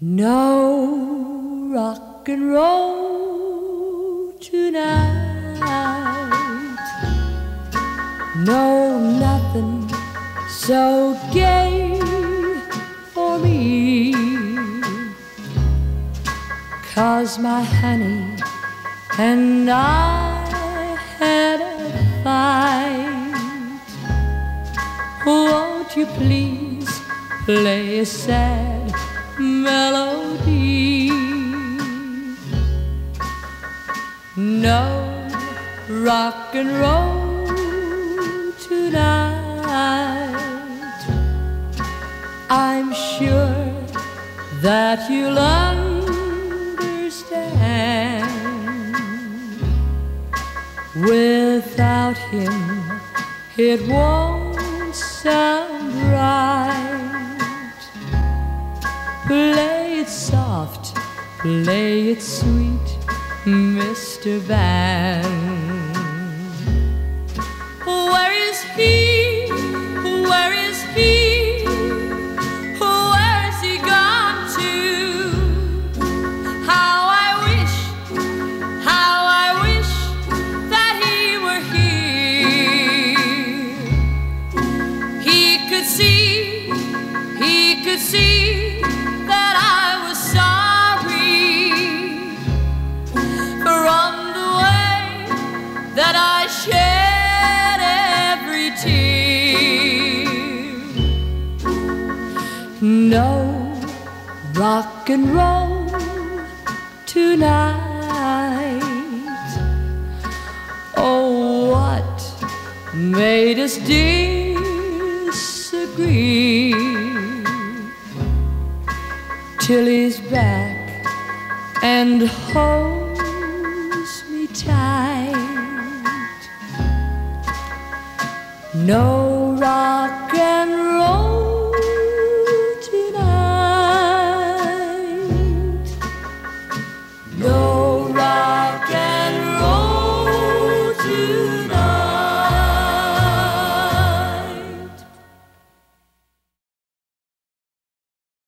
No rock and roll tonight. No, nothing so gay for me. Cause my honey and I had a fight. Won't you please play a sad melody. No rock and roll tonight. I'm sure that you'll understand. Without him, it won't sound play it sweet, Mr. Band. No rock and roll tonight. Oh, what made us disagree? till he's back and holds me tight. No rock